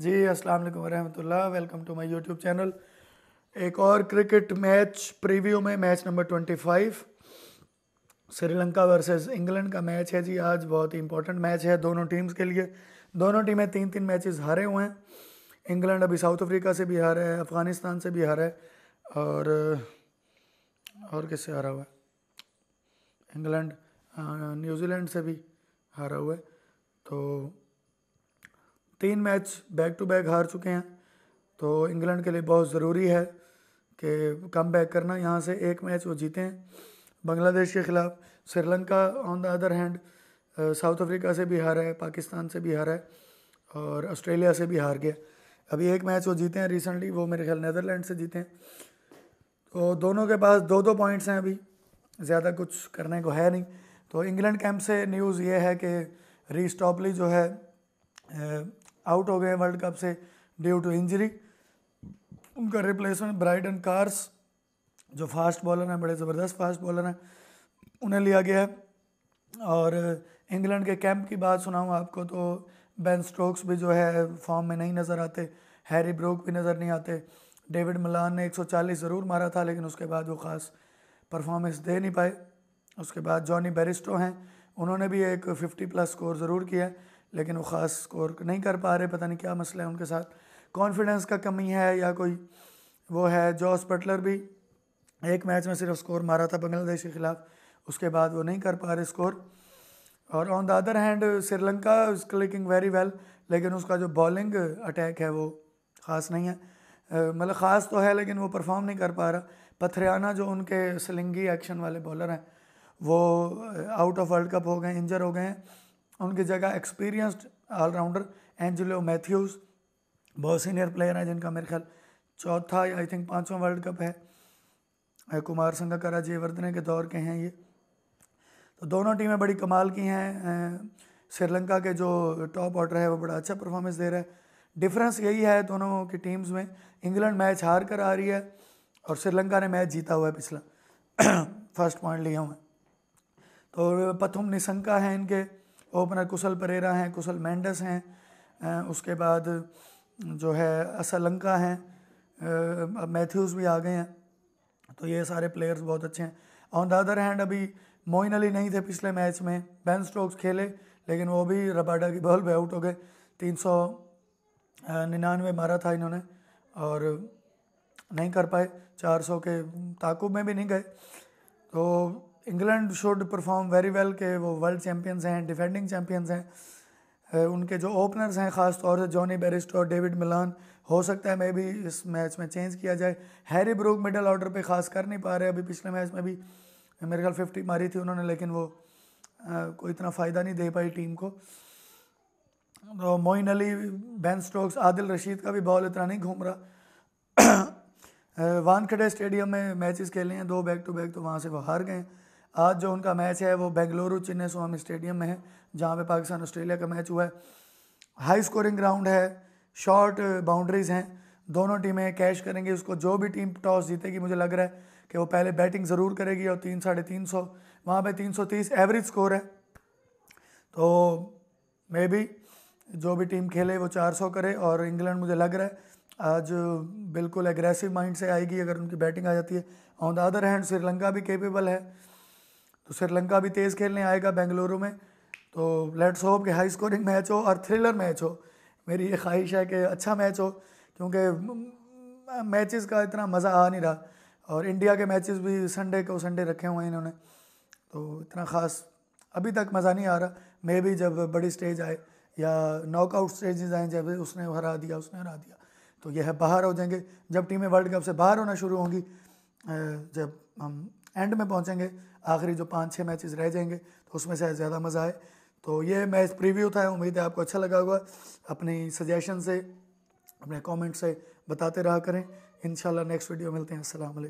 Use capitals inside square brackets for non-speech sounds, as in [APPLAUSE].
जी, अस्सलाम वालेकुम रहमतुल्लाह welcome to my YouTube channel एक और क्रिकेट मैच प्रीव्यू में match number twenty five Sri Lanka versus England का मैच है जी आज, बहुत ही इंपॉर्टेंट मैच है दोनों टीम्स के लिए। दोनों टीमें तीन तीन मैचेस हारे हुए हैं। इंग्लैंड अभी साउथ अफ्रीका से भी हारा है अफ़गानिस्तान से भी हारा है, और और किससे हारा हुआ है? इंग्लैंड न्यूजीलैंड से भी हारा हुआ है। तो तीन मैच बैक टू बैक हार चुके हैं। तो इंग्लैंड के लिए बहुत ज़रूरी है कि कम बैक करना। यहाँ से एक मैच वो जीते बांग्लादेश के ख़िलाफ़ Sri Lanka on the other hand South Africa से भी हारा है, पाकिस्तान से भी हारा है और ऑस्ट्रेलिया से भी हार गया। अभी एक मैच वो जीते हैं रिसेंटली वो मेरे ख्याल नेदरलैंड से जीते हैं। तो दोनों के पास दो दो पॉइंट्स हैं अभी। ज़्यादा कुछ करने को है नहीं। तो इंग्लैंड कैंप से न्यूज़ ये है कि री जो है आउट हो गए वर्ल्ड कप से ड्यू टू इंजरी। उनका रिप्लेसमेंट ब्राइडन कार्स जो फास्ट बॉलर हैं, बड़े ज़बरदस्त फास्ट बॉलर हैं, उन्हें लिया गया है। और इंग्लैंड के कैंप की बात सुनाऊँ आपको तो बेन स्ट्रोक्स भी जो है फॉर्म में नहीं नज़र आते हैरी ब्रोक भी नज़र नहीं आते डेविड मलान ने 140 ज़रूर मारा था, लेकिन उसके बाद वो ख़ास परफॉर्मेंस दे नहीं पाए। उसके बाद जॉनी बेरिस्टो हैं, उन्होंने भी एक 50 प्लस स्कोर ज़रूर किया लेकिन वो ख़ास स्कोर नहीं कर पा रहे, पता नहीं क्या मसला है उनके साथ। कॉन्फिडेंस का कमी है या कोई वो है जॉस बटलर भी एक मैच में सिर्फ़ स्कोर मारा था बांग्लादेश के ख़िलाफ़, उसके बाद वो नहीं कर पा रहे स्कोर और on the other hand Sri Lanka is clicking very well लेकिन उसका जो बॉलिंग अटैक है वो ख़ास नहीं है। मतलब ख़ास तो है, लेकिन वो परफॉर्म नहीं कर पा रहा। पथरियाना जो उनके सलिंगी एक्शन वाले बॉलर हैं, वो आउट ऑफ़ वर्ल्ड कप हो गए इंजर हो गए हैं। उनकी जगह एक्सपीरियंस्ड ऑलराउंडर एंजलो मैथ्यूज़ बहुत सीनियर प्लेयर हैं जिनका मेरे ख्याल चौथा या आई थिंक पाँचवा वर्ल्ड कप है। कुमार संगकारा, जयवर्धने के दौर के हैं ये। तो दोनों टीमें बड़ी कमाल की हैं। श्रीलंका के जो टॉप ऑर्डर है, वो बड़ा अच्छा परफॉर्मेंस दे रहा है। डिफरेंस यही है दोनों की टीम्स में इंग्लैंड मैच हार कर आ रही है और श्रीलंका ने मैच जीता हुआ है पिछला। [CLEARS THROAT] फ़र्स्ट पॉइंट लिया हुआ है तो पथुम निशंका हैं इनके। ओपनर कुशल परेरा हैं, कुशल मेंडस हैं उसके बाद जो है असलंका हैं मैथ्यूज़ भी आ गए हैं तो ये सारे प्लेयर्स बहुत अच्छे हैं। ऑन द अदर हैंड अभी मोइन अली नहीं थे पिछले मैच में बैन स्ट्रोक्स खेले, लेकिन वो भी रबाडा की बॉल पे आउट हो गए। तीन सौ निन्यानवे मारा था इन्होंने, और नहीं कर पाए, चार सौ के ताकुब में भी नहीं गए। तो England should perform very well के वो वर्ल्ड चैम्पियंस हैं, डिफेंडिंग चैम्पियंस हैं उनके जो ओपनर्स हैं, ख़ास तौर से जॉनी बेरिस्ट और डेविड मिलान, हो सकता है मे भी इस मैच में चेंज किया जाए। हैरी ब्रूक मिडल ऑर्डर पे खास कर नहीं पा रहे, अभी पिछले मैच में भी, मेरे ख्याल फिफ्टी मारी थी उन्होंने, लेकिन वो कोई इतना फ़ायदा नहीं दे पाई टीम को। तो मोइन अली बैन स्टोक्स आदिल रशीद का भी बॉल इतना नहीं घूम रहा। [CLEARS THROAT] वानखेड़े स्टेडियम में मैचेस खेले हैं, दो बैक टू बैक तो वहाँ से वो हार गए आज जो उनका मैच है, वो बेंगलुरु चिन्ने स्वामी स्टेडियम में है, जहाँ पे पाकिस्तान ऑस्ट्रेलिया का मैच हुआ है। हाई स्कोरिंग ग्राउंड है, शॉर्ट बाउंड्रीज़ हैं, दोनों टीमें कैश करेंगी, उसको जो भी टीम टॉस जीतेगी, मुझे लग रहा है कि वो पहले बैटिंग ज़रूर करेगी और तीन, साढ़े तीन सौ, वहाँ पर तीन सौ तीस एवरेज स्कोर है। तो मे बी जो भी टीम खेले, वो चार सौ करे और इंग्लैंड मुझे लग रहा है, आज बिल्कुल एग्रेसिव माइंड से आएगी, अगर उनकी बैटिंग आ जाती है। On the other hand Sri Lanka भी केपेबल है तो श्रीलंका भी तेज़ खेलने आएगा बेंगलुरु में। तो लेट्स होप कि हाई स्कोरिंग मैच हो और थ्रिलर मैच हो। मेरी ये ख्वाहिश है कि अच्छा मैच हो, क्योंकि मैचेस का इतना मज़ा आ नहीं रहा। और इंडिया के मैचेस भी संडे को संडे रखे हुए हैं इन्होंने। तो इतना ख़ास अभी तक मज़ा नहीं आ रहा। मे भी जब बड़ी स्टेज आए या नॉकआउट स्टेजेस आए, जब उसने हरा दिया, उसने हरा दिया तो यह बाहर हो जाएँगे। जब टीमें वर्ल्ड कप से बाहर होना शुरू होंगी जब हम एंड में पहुँचेंगे, आखिरी जो पाँच छः मैचेस रह जाएँगे तो उसमें से ज़्यादा मज़ा आए। तो ये मैच प्रीव्यू था, उम्मीद है आपको अच्छा लगा होगा। अपनी सजेशन से, अपने कमेंट से बताते रहा करें। इन नेक्स्ट वीडियो मिलते हैं। असल वरहमल